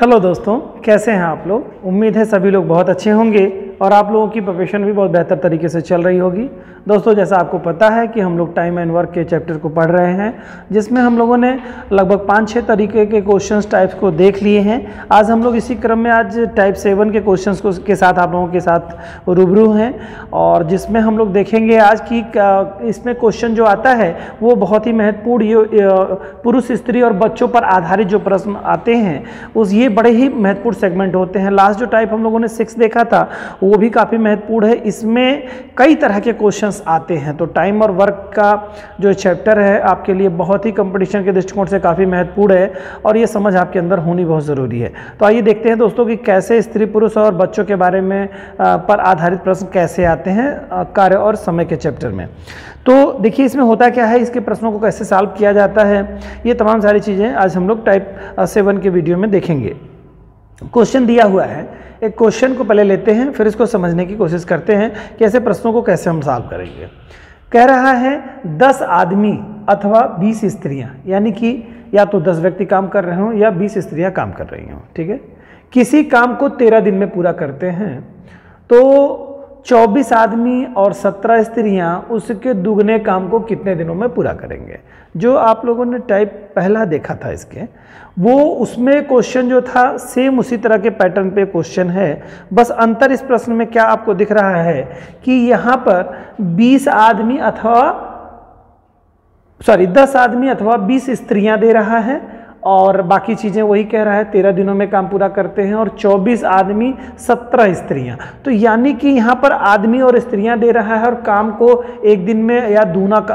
Hello दोस्तों कैसे हैं आप लोग? उम्मीद है सभी लोग बहुत अच्छे होंगे। और आप लोगों की प्रोफेशन भी बहुत बेहतर तरीके से चल रही होगी। दोस्तों, जैसा आपको पता है कि हम लोग टाइम एंड वर्क के चैप्टर को पढ़ रहे हैं, जिसमें हम लोगों ने लगभग पाँच छः तरीके के क्वेश्चंस टाइप्स को देख लिए हैं। आज हम लोग इसी क्रम में आज टाइप सेवन के क्वेश्चंस को के साथ आप लोगों के साथ रूबरू हैं और जिसमें हम लोग देखेंगे आज की इसमें क्वेश्चन जो आता है, वो बहुत ही महत्वपूर्ण पुरुष स्त्री और बच्चों पर आधारित जो प्रश्न आते हैं, उस ये बड़े ही महत्वपूर्ण सेगमेंट होते हैं। लास्ट जो टाइप हम लोगों ने सिक्स देखा था वो भी काफ़ी महत्वपूर्ण है। इसमें कई तरह के क्वेश्चंस आते हैं। तो टाइम और वर्क का जो चैप्टर है, आपके लिए बहुत ही कंपटीशन के दृष्टिकोण से काफ़ी महत्वपूर्ण है और ये समझ आपके अंदर होनी बहुत ज़रूरी है। तो आइए देखते हैं दोस्तों कि कैसे स्त्री पुरुष और बच्चों के बारे में पर आधारित प्रश्न कैसे आते हैं कार्य और समय के चैप्टर में। तो देखिए इसमें होता क्या है, इसके प्रश्नों को कैसे सॉल्व किया जाता है, ये तमाम सारी चीज़ें आज हम लोग टाइप सेवन के वीडियो में देखेंगे। क्वेश्चन दिया हुआ है एक क्वेश्चन को पहले लेते हैं, फिर इसको समझने की कोशिश करते हैं कि ऐसे प्रश्नों को कैसे हम सॉल्व करेंगे। कह रहा है, दस आदमी अथवा बीस स्त्रियाँ, यानी कि या तो दस व्यक्ति काम कर रहे हों या बीस स्त्रियाँ काम कर रही हों, ठीक है? किसी काम को तेरह दिन में पूरा करते हैं तो 24 आदमी और 17 स्त्रियाँ उसके दुगने काम को कितने दिनों में पूरा करेंगे? जो आप लोगों ने टाइप पहला देखा था इसके, वो उसमें क्वेश्चन जो था सेम उसी तरह के पैटर्न पे क्वेश्चन है। बस अंतर इस प्रश्न में क्या आपको दिख रहा है कि यहाँ पर 20 आदमी अथवा सॉरी 10 आदमी अथवा 20 स्त्रियाँ दे रहा है और बाकी चीज़ें वही कह रहा है, तेरह दिनों में काम पूरा करते हैं और चौबीस आदमी, सत्रह स्त्रियाँ। तो यानी कि यहाँ पर आदमी और स्त्रियाँ दे रहा है और काम को एक दिन में या दूना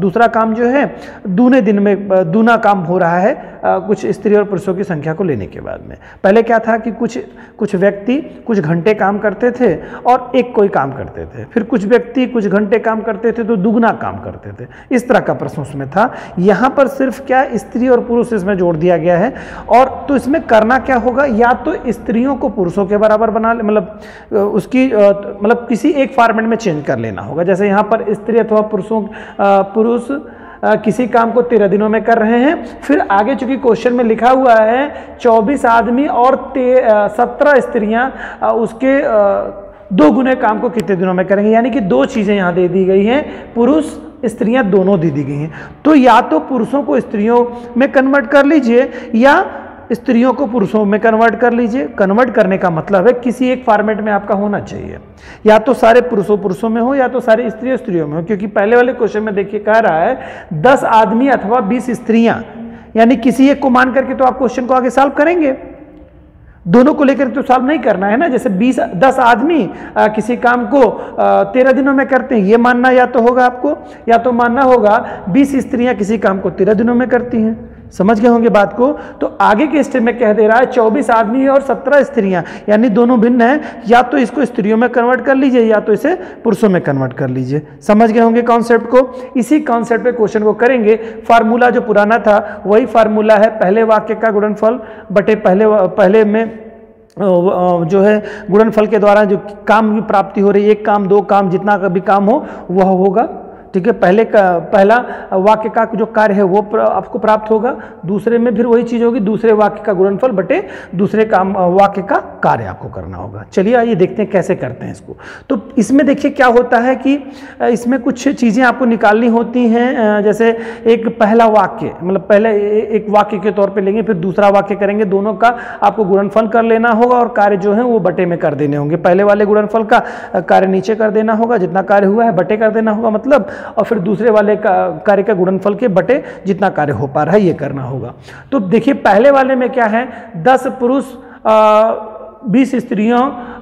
दूसरा काम जो है, दूने दिन में दूना काम हो रहा है। कुछ स्त्री और पुरुषों की संख्या को लेने के बाद में। पहले क्या था कि कुछ कुछ व्यक्ति कुछ घंटे काम करते थे और एक कोई काम करते थे। फिर कुछ व्यक्ति कुछ घंटे काम करते थे तो दुगना काम करते थे। इस तरह का प्रश्न उसमें था। यहाँ पर सिर्फ़ क्या स्त्री और पुरुष इसमें जोड़ दिया गया है? और तो इसमें करना क्या होगा? या तो स्त्रियों को पुरुषों के बराबर बना मतलब उसकी मतलब किसी एक फॉर्मेट में चेंज कर लेना होगा। जैसे यहाँ पर स्त्री अथवा पुरुषों पुरुष किसी काम को तेरह दिनों में कर रहे हैं। फिर आगे चूँकि क्वेश्चन में लिखा हुआ है, चौबीस आदमी और सत्रह स्त्रियाँ उसके दो गुने काम को कितने दिनों में करेंगे? यानी कि दो चीज़ें यहाँ दे दी गई हैं। पुरुष स्त्रियाँ दोनों दे दी गई हैं। तो या तो पुरुषों को स्त्रियों में कन्वर्ट कर लीजिए, या स्त्रियों को पुरुषों में कन्वर्ट कर लीजिए। कन्वर्ट करने का मतलब है किसी एक फॉर्मेट में आपका होना चाहिए। या तो सारे पुरुषों पुरुषों में हो या तो सारे स्त्रियों स्त्रियों में हो, क्योंकि पहले वाले क्वेश्चन में देखिए कह रहा है, दस आदमी अथवा बीस स्त्रियाँ, यानी किसी एक को मान करके तो आप क्वेश्चन को आगे सॉल्व करेंगे। दोनों को लेकर तो सॉल्व नहीं करना है ना? जैसे 20 10 आदमी किसी काम को तेरह दिनों में करते हैं, ये मानना या तो होगा आपको, या तो मानना होगा 20 स्त्रियाँ किसी काम को तेरह दिनों में करती हैं। समझ गए होंगे बात को? तो आगे के स्टेप में कह दे रहा है, चौबीस आदमी और सत्रह स्त्रियाँ। यानी दोनों भिन्न है। या तो इसको स्त्रियों में कन्वर्ट कर लीजिए, या तो इसे पुरुषों में कन्वर्ट कर लीजिए। समझ गए होंगे कॉन्सेप्ट को? इसी कॉन्सेप्ट पे क्वेश्चन को करेंगे। फार्मूला जो पुराना था, वही फार्मूला है पहले वाक्य का गुणनफल, बटे पहले पहले में जो है गुणनफल के द्वारा जो काम की प्राप्ति हो रही है एक काम, दो काम, जितना का भी काम हो, वह होगा ठीक है, पहले का, पहला वाक्य का जो कार्य है वो आपको प्राप्त होगा। दूसरे में फिर वही चीज़ होगी, दूसरे वाक्य का गुणनफल बटे दूसरे काम, वाक्य का कार्य आपको करना होगा। चलिए आइए देखते हैं कैसे करते हैं इसको। तो इसमें देखिए क्या होता है कि, इसमें कुछ चीज़ें आपको निकालनी होती हैं जैसे एक पहला वाक्य मतलब पहले एक वाक्य के तौर पर लेंगे, फिर दूसरा वाक्य करेंगे, दोनों का आपको गुणनफल कर लेना होगा और कार्य जो है वो बटे में कर देने होंगे। पहले वाले गुणनफल का कार्य नीचे कर देना होगा, जितना कार्य हुआ है बटे कर देना होगा मतलब और फिर दूसरे वाले का कार्य का गुणनफल के बटे जितना कार्य हो पा रहा है, ये करना होगा। तो देखिए, पहले वाले में क्या है? दस पुरुष बीस स्त्रियों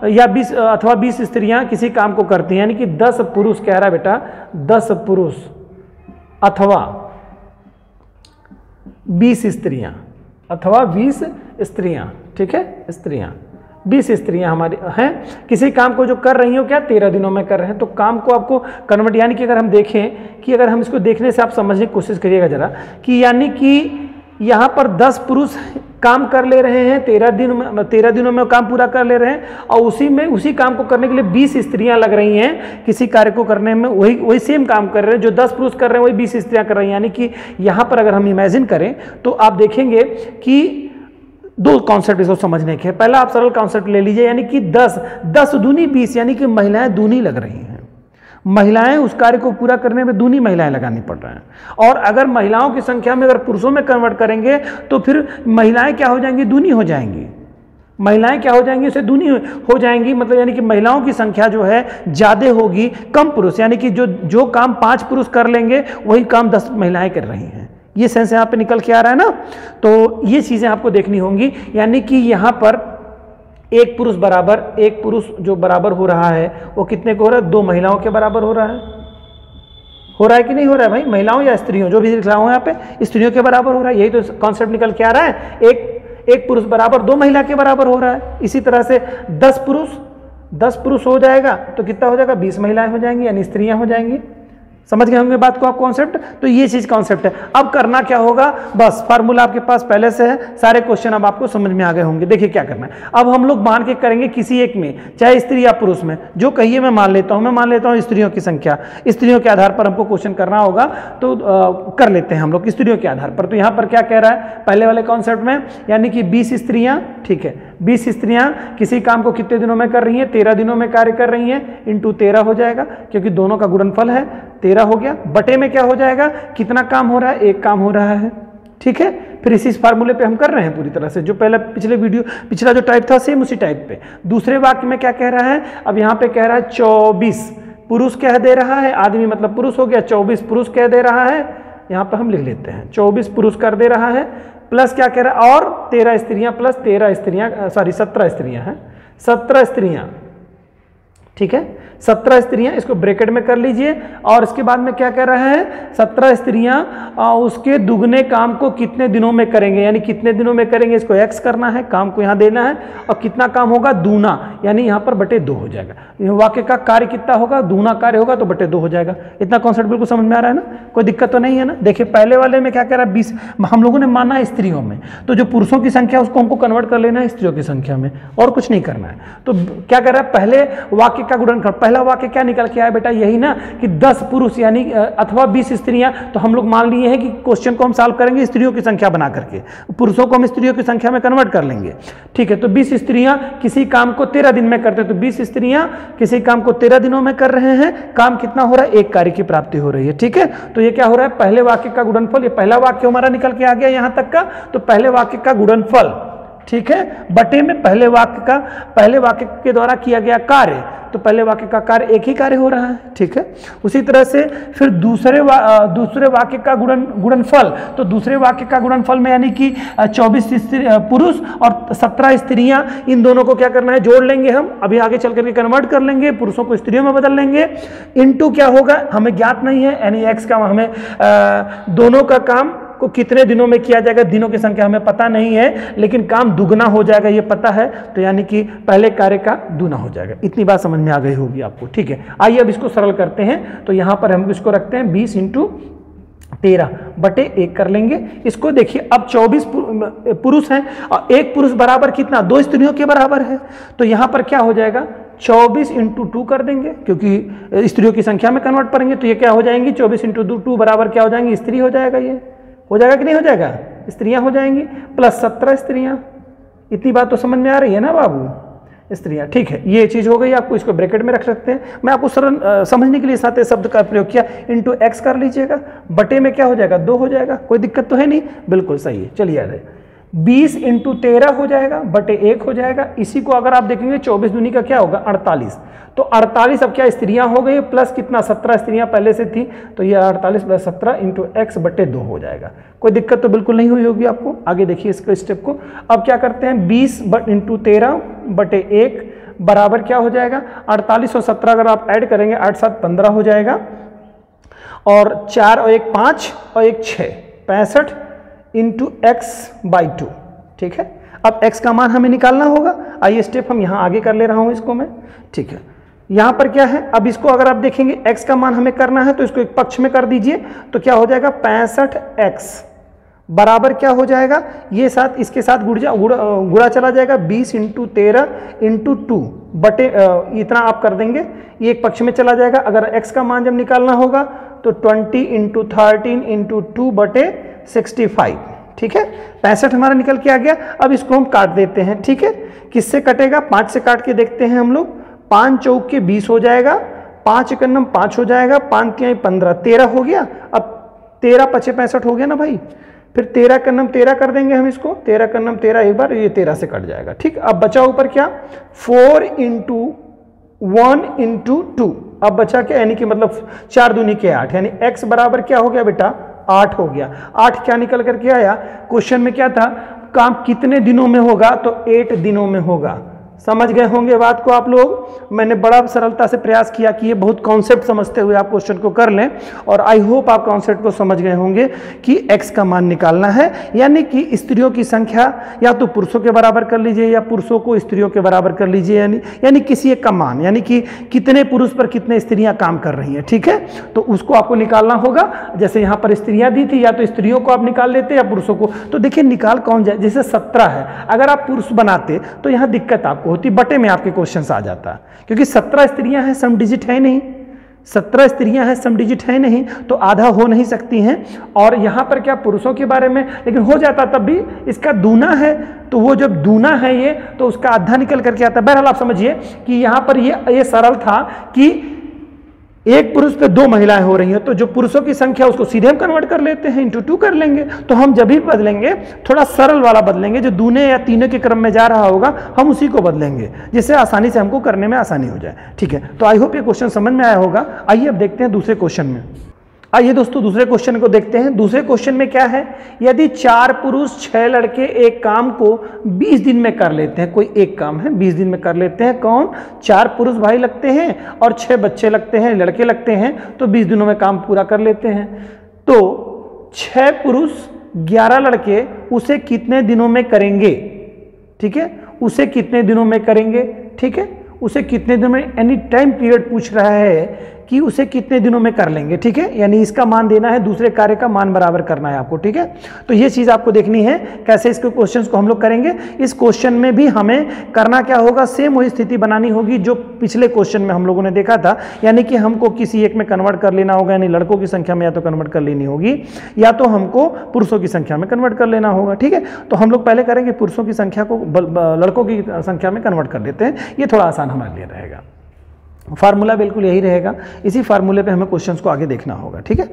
या बीस, अथवा बीस स्त्रियाँ किसी काम को करती हैं। यानी कि दस पुरुष, कह रहा बेटा, दस पुरुष अथवा बीस स्त्रियाँ, अथवा बीस स्त्रियाँ, ठीक है? स्त्रियाँ। बीस स्त्रियाँ हमारी, हैं। किसी काम को जो कर रही हो क्या? तेरह दिनों में कर रहे हैं। तो काम को आपको कन्वर्ट यानी कि अगर हम देखें, कि अगर हम इसको देखने से आप समझने की कोशिश करिएगा जरा, कि यानी कि यहाँ पर दस पुरुष काम कर ले रहे हैं, तेरह दिन में तेरह दिनों में काम पूरा कर ले रहे हैं, और उसी में, उसी काम को करने के लिए बीस स्त्रियाँ लग रही हैं, किसी कार्य को करने में वही वही सेम काम कर रहे हैं, जो दस पुरुष कर रहे हैं, वही बीस स्त्रियाँ कर रही हैं। यानी कि यहाँ पर अगर हम इमेजिन करें तो आप देखेंगे कि दो कॉन्सेप्ट इसको समझने के पहला आप सरल कॉन्सेप्ट ले लीजिए, यानी कि दस दस दूनी 20 यानी कि महिलाएँ दूनी लग रही हैं। महिलाएँ उस कार्य को पूरा करने में दूनी महिलाएँ लगानी पड़ रहे हैं। और अगर महिलाओं की संख्या में अगर पुरुषों में कन्वर्ट करेंगे तो फिर महिलाएँ क्या हो जाएँगी? दूनी हो जाएँगी। महिलाएँ क्या हो जाएँगी? उसे दूनी हो जाएँगी। मतलब यानी कि महिलाओं की संख्या जो है, ज़्यादा होगी कम पुरुष। यानी कि जो जो काम पाँच पुरुष कर लेंगे, वही काम दस महिलाएँ कर रही हैं। ये सेंस यहाँ पे निकल के आ रहा है ना? तो ये चीज़ें आपको देखनी होंगी। यानी कि यहाँ पर एक पुरुष बराबर, एक पुरुष जो बराबर हो रहा है, वो कितने को हो रहा है? दो महिलाओं के बराबर हो रहा है। हो रहा है कि नहीं हो रहा है भाई? महिलाओं या स्त्रियों? जो भी लिख रहा हूँ यहाँ पे, स्त्रियों के बराबर हो रहा है। यही तो कॉन्सेप्ट निकल के आ रहा है। एक एक पुरुष बराबर, दो महिला के बराबर हो रहा है। इसी तरह से दस पुरुष दस पुरुष हो जाएगा तो कितना हो जाएगा? बीस महिलाएँ हो जाएँगी, यानी स्त्रियाँ हो जाएँगी। समझ गए होंगे बात को आप कॉन्सेप्ट तो ये चीज़ कॉन्सेप्ट है। अब करना क्या होगा? बस फार्मूला आपके पास पहले से है। सारे क्वेश्चन अब आपको समझ में आ गए होंगे। देखिए क्या करना है। अब हम लोग मान के करेंगे किसी एक में चाहे स्त्री या पुरुष में जो कहिए मैं मान लेता हूँ मैं मान लेता हूँ स्त्रियों की संख्या। स्त्रियों के आधार पर हमको क्वेश्चन करना होगा तो आ, कर लेते हैं हम लोग स्त्रियों के आधार पर। तो यहाँ पर क्या कह रहा है? पहले वाले कॉन्सेप्ट में यानी कि बीस स्त्रियाँ ठीक है। बीस स्त्रियाँ किसी काम को कितने दिनों में कर रही हैं? तेरह दिनों में कार्य कर रही हैं। इंटू तेरह हो जाएगा, क्योंकि दोनों का गुणनफल है। तेरह हो गया, बटे में क्या हो जाएगा? कितना काम हो रहा है? एक काम हो रहा है। ठीक है? फिर इसी फार्मूले पे हम कर रहे हैं पूरी तरह से। जो पहले पिछले वीडियो, पिछला जो टाइप था सेम उसी टाइप पे। दूसरे वाक्य में क्या कह रहा है? अब यहाँ पे कह रहा है चौबीस। पुरुष कह दे रहा है, आदमी मतलब पुरुष हो गया, चौबीस पुरुष कह दे रहा है। यहाँ पे हम लिख लेते हैं, चौबीस पुरुष कर दे रहा है। प्लस क्या कह रहा है? और तेरह स्त्रियाँ, प्लस तेरह स्त्रियाँ सॉरी सत्रह स्त्रियाँ हैं। सत्रह स्त्रियाँ। ठीक है? सत्रह स्त्रियाँ इसको ब्रैकेट में कर लीजिए। और इसके बाद में क्या कह रहा है? सत्रह स्त्रियाँ उसके दुगने काम को कितने दिनों में करेंगे? यानी कितने दिनों में करेंगे? इसको एक्स करना है, काम को यहाँ देना है। और कितना काम होगा? दूना, यानी यहाँ पर बटे दो हो जाएगा। वाक्य का कार्य कितना होगा? दूना कार्य होगा तो बटे दो हो जाएगा। इतना कॉन्सेप्ट बिल्कुल समझ में आ रहा है ना? कोई दिक्कत तो नहीं है ना? देखिए, पहले वाले में क्या कह रहा है? बीस। हम लोगों ने माना स्त्रियों में। तो जो पुरुषों की संख्या, उसको हमको कन्वर्ट कर लेना है स्त्रियों की संख्या में। और कुछ नहीं करना है। तो क्या कह रहा है? पहले वाक्य का गुणन कर। पहला वाक्य क्या निकल के आया बेटा? यही ना कि 10 पुरुष यानी अथवा 20 स्त्रियाँ तो हम लोग मान लिए हैं कि क्वेश्चन को हम सॉल्व करेंगे स्त्रियों की संख्या बना करके। पुरुषों को हम स्त्रियों की संख्या में कन्वर्ट कर लेंगे। ठीक है तो 20 स्त्रियाँ किसी काम को 13 दिन में करते हैं। तो 20 स्त्रियाँ किसी काम को 13 दिनों में कर रहे हैं। काम कितना हो रहा है? एक कार्य की प्राप्ति हो रही है। ठीक है तो ये क्या हो रहा है? पहले वाक्य का गुणनफल, ये पहला वाक्य हमारा निकल के आ गया यहाँ तक का। तो पहले वाक्य का गुणनफल, ठीक है? बटे में पहले वाक्य का, पहले वाक्य के द्वारा किया गया कार्य। तो पहले वाक्य का कार्य एक ही कार्य हो रहा है ठीक है? उसी तरह से फिर दूसरे वा, दूसरे वाक्य का गुणन गुणनफल तो दूसरे वाक्य का गुणनफल में यानी कि 24 पुरुष और 17 स्त्रियाँ इन दोनों को क्या करना है जोड़ लेंगे हम। अभी आगे चल करके कन्वर्ट कर लेंगे पुरुषों को स्त्रियों में बदल लेंगे। इनटू क्या होगा? हमें ज्ञात नहीं है यानी एक्स का हमें आ, दोनों का काम को कितने दिनों में किया जाएगा, दिनों की संख्या हमें पता नहीं है, लेकिन काम दुगना हो जाएगा, ये पता है। तो यानी कि पहले कार्य का दुना हो जाएगा। इतनी बात समझ में आ गई होगी आपको, ठीक है? आइए अब इसको सरल करते हैं। तो यहाँ पर हम इसको रखते हैं, बीस इंटू तेरह बटे एक कर लेंगे। इसको देखिए, अब चौबीस पुरुष हैं, और एक पुरुष बराबर कितना? दो स्त्रियों के बराबर है। तो यहाँ पर क्या हो जाएगा? 24 इंटू टू कर देंगे, क्योंकि स्त्रियों की संख्या में कन्वर्ट करेंगे तो ये क्या हो जाएँगी? 24 इंटू टू बराबर क्या हो जाएँगी? स्त्री हो जाएगा ये। हो जाएगा कि नहीं हो जाएगा? स्त्रियाँ हो जाएँगी। प्लस सत्रह स्त्रियाँ। इतनी बात तो समझ में आ रही है ना बाबू? स्त्रियाँ, ठीक है, ये चीज़ हो गई, आपको इसको ब्रैकेट में रख सकते हैं। मैं आपको सरल समझने के लिए साथ शब्द का प्रयोग किया। इंटू एक्स कर लीजिएगा, बटे में क्या हो जाएगा? दो हो जाएगा, कोई दिक्कत तो है नहीं? बिल्कुल सही है, चलिए आ जाए बीस इंटू तेरह हो जाएगा, बटे एक हो जाएगा। इसी को अगर आप देखेंगे, चौबीस दुनी का क्या होगा? अड़तालीस। तो 48 अब क्या स्त्रियाँ हो गई? प्लस कितना? 17 स्त्रियाँ पहले से थी तो ये 48 प्लस सत्रह इंटू एक्स बटे दो हो जाएगा। कोई दिक्कत तो बिल्कुल नहीं हुई होगी आपको? आगे देखिए इसके स्टेप को। अब क्या करते हैं? 20 इंटू तेरह बटे एक बराबर क्या हो जाएगा? 48 और 17 अगर आप ऐड करेंगे, आठ सात पंद्रह हो जाएगा। और चार और एक पाँच और एक छः। पैंसठ इंटू एक्स बाई टू ठीक है? अब x का मान हमें निकालना होगा। आइए स्टेप हम यहाँ आगे कर ले रहा हूँ इसको मैं ठीक है? यहाँ पर क्या है? अब इसको अगर आप देखेंगे x का मान हमें करना है तो इसको एक पक्ष में कर दीजिए तो क्या हो जाएगा? पैंसठ एक्स बराबर क्या हो जाएगा? ये साथ इसके साथ गुड़ जा गुड़ा, चला जाएगा 20 इंटू तेरह इंटू टू बटे इतना आप कर देंगे ये एक पक्ष में चला जाएगा। अगर x का मान जब निकालना होगा तो 20 इंटू थर्टीन इंटू टू बटे 65 ठीक है? पैंसठ हमारा निकल के आ गया। अब इसको हम काट देते हैं, ठीक है? किससे कटेगा? पाँच से काट के देखते हैं हम लोग। पाँच चौक के बीस हो जाएगा। पाँच इकन्नम पाँच हो जाएगा। पाँच तिहाई पंद्रह। तेरह हो गया? अब तेरह पचे पैंसठ हो गया ना भाई? फिर तेरह कन्नम तेरह कर देंगे हम इसको। तेरह कन्नम तेरह एक बार, ये तेरह से कट जाएगा, ठीक? अब बचा ऊपर क्या? Four into one into two. अब बचा क्या? यानी कि मतलब चार दूनी के आठ। यानी x बराबर क्या हो गया बेटा? आठ हो गया। आठ क्या निकल करके आया? क्वेश्चन में क्या था? काम कितने दिनों में होगा? तो एट दिनों में होगा। समझ गए होंगे बात को आप लोग। मैंने बड़ा सरलता से प्रयास किया कि ये बहुत कॉन्सेप्ट समझते हुए आप क्वेश्चन को कर लें और आई होप आप कॉन्सेप्ट को समझ गए होंगे कि x का मान निकालना है। यानी कि स्त्रियों की संख्या या तो पुरुषों के बराबर कर लीजिए या पुरुषों को स्त्रियों के बराबर कर लीजिए। यानी यानी किसी एक का मान, यानी कि कितने पुरुष पर कितने स्त्रियाँ काम कर रही हैं, ठीक है? तो उसको आपको निकालना होगा। जैसे यहाँ पर स्त्रियाँ दी थी, या तो स्त्रियों को आप निकाल लेते या पुरुषों को। तो देखिए निकाल कौन जाए? जैसे सत्रह है। अगर आप पुरुष बनाते तो यहाँ दिक्कत आपको होती, बटे में आपके क्वेश्चन आ जाता। क्योंकि सत्रह स्त्रियाँ हैं, सम डिजिट है नहीं। सत्रह स्त्रियाँ हैं, सम डिजिट है नहीं तो आधा हो नहीं सकती हैं। और यहाँ पर क्या, पुरुषों के बारे में? लेकिन हो जाता तब भी इसका दूना है तो वो जब दूना है ये तो उसका आधा निकल करके आता। है बहरहाल आप समझिए कि यहाँ पर ये ये सरल था कि एक पुरुष पे दो महिलाएँ हो रही हैं तो जो पुरुषों की संख्या उसको सीधे हम कन्वर्ट कर लेते हैं इंटू टू कर लेंगे तो हम जब भी बदलेंगे, थोड़ा सरल वाला बदलेंगे, जो दूने या तीनों के क्रम में जा रहा होगा, हम उसी को बदलेंगे, जिससे आसानी से हमको करने में आसानी हो जाए। ठीक है तो आई होप ये क्वेश्चन समझ में आया होगा। आइए अब देखते हैं दूसरे क्वेश्चन में। आइए दोस्तों, दूसरे क्वेश्चन को देखते हैं। दूसरे क्वेश्चन में क्या है? यदि चार पुरुष, छह लड़के एक काम को 20 दिन में कर लेते हैं, कोई एक काम है 20 दिन में कर लेते हैं, कौन? चार पुरुष भाई लगते हैं और छह बच्चे लगते हैं, लड़के लगते हैं तो 20 दिनों में काम पूरा कर लेते हैं। तो छह पुरुष 11 लड़के, उसे कितने दिनों में करेंगे? ठीक है? उसे कितने दिनों में करेंगे? ठीक है? उसे कितने दिनों में? एनी टाइम पीरियड पूछ रहा है। कि उसे कितने दिनों में कर लेंगे, ठीक है? यानी इसका मान देना है, दूसरे कार्य का मान बराबर करना है आपको, ठीक है? तो ये चीज़ आपको देखनी है, कैसे इसके क्वेश्चन को हम लोग करेंगे। इस क्वेश्चन में भी हमें करना क्या होगा सेम वही स्थिति बनानी होगी जो पिछले क्वेश्चन में हम लोगों ने देखा था। यानी कि हमको किसी एक में कन्वर्ट कर लेना होगा, यानी लड़कों की संख्या में या तो कन्वर्ट कर लेनी होगी, या तो हमको पुरुषों की संख्या में कन्वर्ट कर लेना होगा, ठीक है? तो हम लोग पहले करेंगे, पुरुषों की संख्या को लड़कों की संख्या में कन्वर्ट कर लेते हैं। ये थोड़ा आसान हमारे लिए रहेगा। फार्मूला बिल्कुल यही रहेगा। इसी फार्मूले पे हमें क्वेश्चंस को आगे देखना होगा, ठीक है?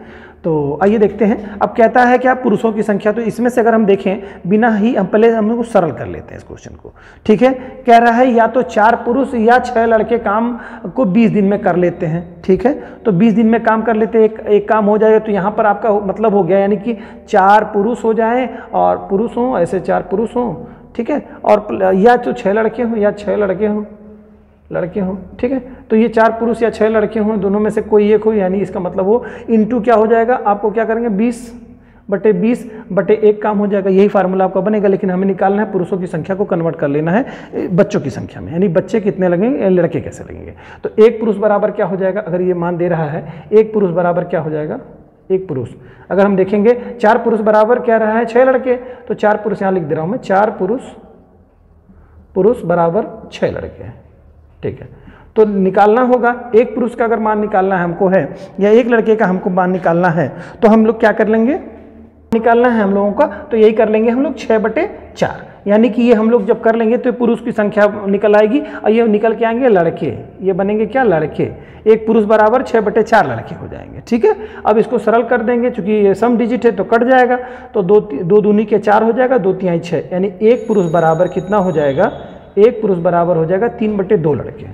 तो आइए देखते हैं। अब कहता है कि आप पुरुषों की संख्या तो इसमें से अगर हम देखें, बिना ही हम पहले हम लोग सरल कर लेते हैं इस क्वेश्चन को, ठीक है? कह रहा है, या तो चार पुरुष या छह लड़के काम को 20 दिन में कर लेते हैं, ठीक है? तो 20 दिन में काम कर लेते हैं एक एक काम हो जाएगा तो यहाँ पर आपका मतलब हो गया, यानी कि चार पुरुष हो जाए, और पुरुष हों, ऐसे चार पुरुष हों, ठीक है? और या तो छः लड़के हों, या छः लड़के हों लड़के हों, ठीक है? तो ये चार पुरुष या छह लड़के हों, दोनों में से कोई एक हो, यानी इसका मतलब हो इंटू क्या हो जाएगा? आपको क्या करेंगे? बीस बटे बीस बटे एक काम हो जाएगा। यही फार्मूला आपका बनेगा, लेकिन हमें निकालना है, पुरुषों की संख्या को कन्वर्ट कर लेना है बच्चों की संख्या में, यानी बच्चे कितने लगेंगे लड़के कैसे लगेंगे? तो एक पुरुष बराबर क्या हो जाएगा? अगर ये मान दे रहा है, एक पुरुष बराबर क्या हो जाएगा? एक पुरुष। अगर हम देखेंगे, चार पुरुष बराबर क्या रहा है? छः लड़के। तो चार पुरुष यहाँ लिख दे रहा हूँ मैं, चार पुरुष पुरुष बराबर छः लड़के हैं। ठीक है। तो निकालना होगा। एक पुरुष का अगर मान निकालना है हमको है या एक लड़के का हमको मान निकालना है तो हम लोग क्या कर लेंगे? निकालना है हम लोगों का तो यही कर लेंगे हम लोग छः बटे चार। यानी कि ये हम लोग जब कर लेंगे तो पुरुष की संख्या निकल आएगी और ये निकल के आएँगे लड़के। ये बनेंगे क्या? लड़के। एक पुरुष बराबर छः बटे चार लड़के हो जाएँगे। ठीक है? अब इसको सरल कर देंगे, चूँकि ये सम डिजिट है तो कट जाएगा। तो दो दो दूनी के चार हो जाएगा, दो तिहाई छः यानी एक पुरुष बराबर कितना हो जाएगा? एक पुरुष बराबर हो जाएगा तीन बटे दो लड़के।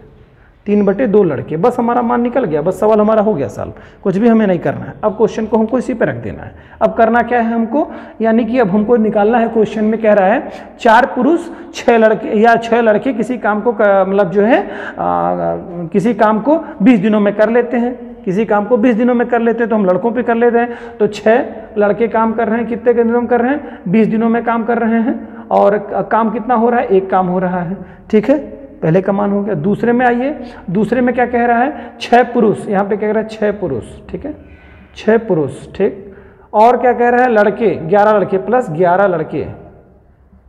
तीन बटे दो लड़के। बस हमारा मान निकल गया। बस सवाल हमारा हो गया साल। कुछ भी हमें नहीं करना है। अब क्वेश्चन को हमको इसी पे रख देना है। अब करना क्या है हमको? यानी कि अब हमको निकालना है क्वेश्चन में कह रहा है चार पुरुष छह लड़के या छह लड़के किसी काम को मतलब जो है आ, किसी काम को बीस दिनों में कर लेते हैं। किसी काम को 20 दिनों में कर लेते हैं तो हम लड़कों पे कर लेते हैं। तो छः लड़के काम कर रहे हैं कितने के दिनों में कर रहे हैं? 20 दिनों में काम कर रहे हैं। और काम कितना हो रहा है? एक काम हो रहा है। ठीक है? पहले का मान हो गया। दूसरे में आइए। दूसरे में क्या कह रहा है? छह पुरुष। यहाँ पे क्या कह रहा है छह पुरुष। ठीक है? छह पुरुष। ठीक? और क्या कह रहा है? लड़के। ग्यारह लड़के प्लस ग्यारह लड़के।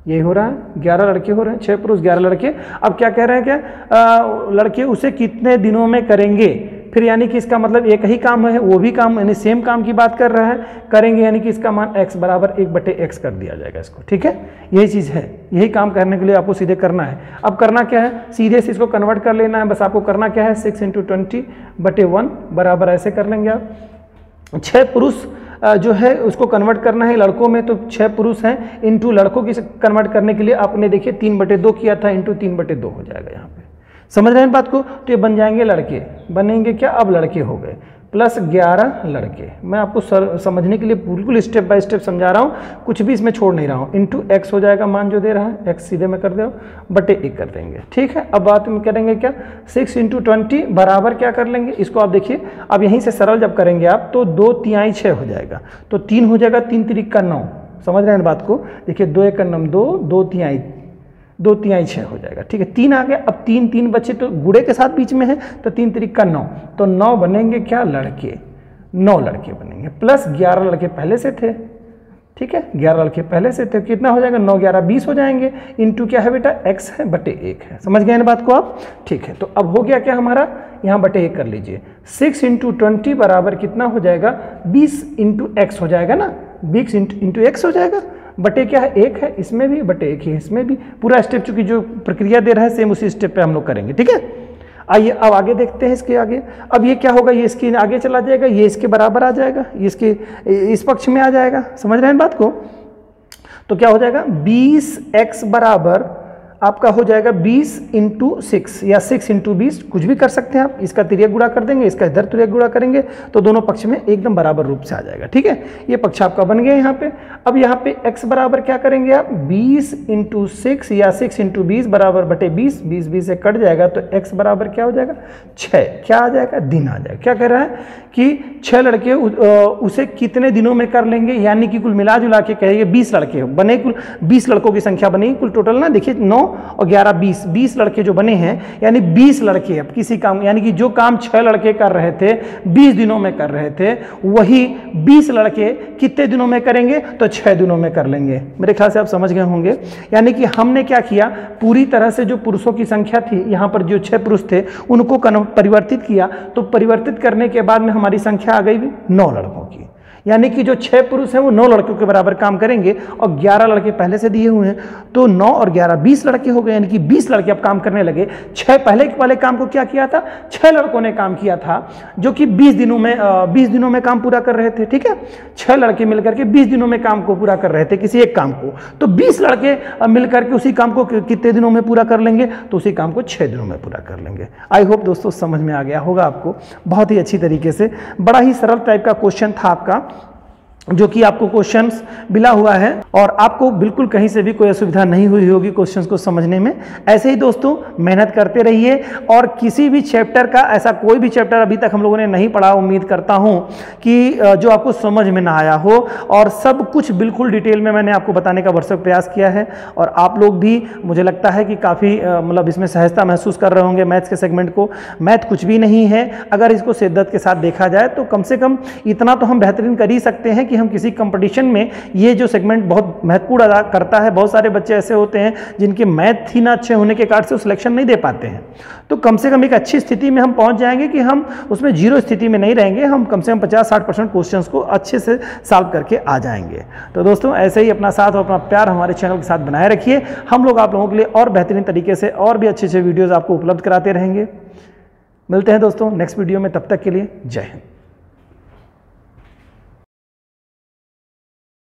यही हो रहा है? ग्यारह लड़के हो रहे हैं। छह पुरुष, ग्यारह लड़के। अब क्या कह रहे हैं क्या? लड़के उसे कितने दिनों में करेंगे? फिर यानी कि इसका मतलब एक ही काम है, वो भी काम, यानी सेम काम की बात कर रहा है, करेंगे यानी कि इसका मान x बराबर एक बटे एक्स कर दिया जाएगा इसको, ठीक है? यही चीज़ है, यही काम करने के लिए आपको सीधे करना है। अब करना क्या है? सीधे से इसको कन्वर्ट कर लेना है, बस आपको करना क्या है? सिक्स इंटू ट्वेंटी बटे वन बराबर ऐसे कर लेंगे आप। छः पुरुष जो है, उसको कन्वर्ट करना है लड़कों में तो छः पुरुष हैं इंटू लड़कों की कन्वर्ट करने के लिए आपने देखिए तीन बटे दो किया था इंटू तीन बटे दो हो जाएगा यहाँ पे। समझ रहे हैं बात को? तो ये बन जाएँगे लड़के। बनेंगे क्या? अब लड़के हो गए। प्लस ग्यारह लड़के। मैं आपको सर, समझने के लिए बिल्कुल स्टेप बाय स्टेप समझा रहा हूँ। कुछ भी इसमें छोड़ नहीं रहा हूँ। इंटू एक्स हो जाएगा मान जो दे रहा है। एक्स सीधे में कर दे बटे एक कर देंगे। ठीक है? अब बात में करेंगे क्या? सिक्स इंटू ट्वेंटी बराबर क्या कर लेंगे? इसको आप देखिए। अब यहीं से सरल जब करेंगे आप तो दो तिहाई छः हो जाएगा। तो तीन हो जाएगा तीन तरीक का नौ। समझ रहे हैं बात को? देखिए, दो एक का नम दो दो तिहाई दो तिहाई छः हो जाएगा, ठीक है? तीन आ गया, अब तीन तीन बच्चे तो गुड़े के साथ बीच में है तो तीन तरीक का नौ। तो नौ बनेंगे क्या? लड़के। नौ लड़के बनेंगे, प्लस ग्यारह लड़के पहले से थे, ठीक है? ग्यारह लड़के पहले से थे, कितना हो जाएगा? नौ, ग्यारह, बीस हो जाएँगे। इंटू क्या है बेटा? एक्स है, बटे एक है। समझ गए इन बात को आप? ठीक है तो अब हो गया क्या हमारा? यहाँ बटे एक कर लीजिए। सिक्स इंटू ट्वेंटी बराबर कितना हो जाएगा? बीस इंटू एक्स हो जाएगा ना? बीस इंटू एक्स हो जाएगा। बटे क्या है? एक है, इसमें भी बटे एक है इसमें भी। पूरा स्टेप चूँकि जो प्रक्रिया दे रहा है सेम उसी स्टेप पे हम लोग करेंगे, ठीक है? आइए, अब आगे देखते हैं इसके आगे। अब ये क्या होगा? ये इसके आगे चला जाएगा, ये इसके बराबर आ जाएगा, ये इसके, इस पक्ष में आ जाएगा। समझ रहे हैं बात को? तो क्या हो जाएगा? बीस एक्स बराबर आपका हो जाएगा 20 इंटू सिक्स या 6 इंटू बीस, कुछ भी कर सकते हैं आप। इसका तिरिया गुड़ा कर देंगे, इसका इधर तिरिया गुड़ा करेंगे तो दोनों पक्ष में एकदम बराबर रूप से आ जाएगा, ठीक है? ये पक्ष आपका बन गया यहाँ पे। अब यहाँ पे x बराबर क्या करेंगे आप? 20 इंटू सिक्स या 6 इंटू बीस बराबर बटे 20 20 बीस से कट जाएगा तो x बराबर क्या हो जाएगा? छः। क्या आ जाएगा? दिन आ जाएगा। क्या कह रहा है कि छः लड़के उसे कितने दिनों में कर लेंगे? यानी कि कुल मिला जुला के कहेंगे बीस लड़के बने कुल, बीस लड़कों की संख्या बनेगी कुल टोटल ना? देखिए, नौ और ग्यारह, बीस बीस लड़के जो बने हैं, यानी बीस लड़के अब किसी काम, यानी कि जो काम छः लड़के कर रहे थे, बीस दिनों में कर रहे थे, वही बीस लड़के कितने दिनों में करेंगे? तो छः दिनों में कर लेंगे। मेरे ख्याल से आप समझ गए होंगे। यानी कि हमने क्या किया? पूरी तरह से जो पुरुषों की संख्या थी, यहाँ पर जो छः पुरुष थे, उनको परिवर्तित किया। तो परिवर्तित करने के बाद में हमारी संख्या आ गई नौ लड़कों की। यानी कि जो छह पुरुष हैं, वो नौ लड़कों के बराबर काम करेंगे और ग्यारह लड़के पहले से दिए हुए हैं। तो नौ और ग्यारह, बीस लड़के हो गए, यानी कि बीस लड़के अब काम करने लगे। छह पहले वाले काम को क्या किया था? छह लड़कों ने काम किया था, जो कि बीस दिनों में बीस दिनों में काम पूरा कर रहे थे, ठीक है? छह लड़के मिलकर के बीस दिनों में काम को पूरा कर रहे थे, किसी एक काम को। तो बीस लड़के मिलकर के उसी काम को कितने दिनों में पूरा कर लेंगे? तो उसी काम को छह दिनों में पूरा कर लेंगे। आई होप दोस्तों समझ में आ गया होगा आपको। बहुत ही अच्छी तरीके से, बड़ा ही सरल टाइप का क्वेश्चन था आपका। जो कि आपको क्वेश्चंस मिला हुआ है और आपको बिल्कुल कहीं से भी कोई असुविधा नहीं हुई होगी क्वेश्चंस को समझने में। ऐसे ही दोस्तों, मेहनत करते रहिए और किसी भी चैप्टर का, ऐसा कोई भी चैप्टर अभी तक हम लोगों ने नहीं पढ़ा, उम्मीद करता हूँ कि जो आपको समझ में ना आया हो और सब कुछ बिल्कुल डिटेल में मैंने आपको बताने का भरसक प्रयास किया है और आप लोग भी, मुझे लगता है कि काफ़ी मतलब इसमें सहजता महसूस कर रहे होंगे मैथ्स के सेगमेंट को। मैथ कुछ भी नहीं है। अगर इसको शिद्दत के साथ देखा जाए तो कम से कम इतना तो हम बेहतरीन कर ही सकते हैं कि हम किसी कंपटीशन में ये जो सेगमेंट बहुत महत्वपूर्ण अदा करता है, बहुत सारे बच्चे ऐसे होते हैं जिनके मैथ ही ना अच्छे होने के कारण से सिलेक्शन नहीं दे पाते हैं। तो कम से कम एक अच्छी स्थिति में हम पहुँच जाएँगे कि हम उसमें ज़ीरो स्थिति में नहीं रहेंगे, हम कम से कम पचास साठ परसेंट क्वेश्चन को अच्छे से सॉल्व करके आ जाएँगे। तो दोस्तों, ऐसे ही अपना साथ और अपना प्यार हमारे चैनल के साथ बनाए रखिए। हम लोग आप लोगों के लिए और बेहतरीन तरीके से और भी अच्छे अच्छे वीडियोज़ आपको उपलब्ध कराते रहेंगे। मिलते हैं दोस्तों नेक्स्ट वीडियो में, तब तक के लिए जय हिंद।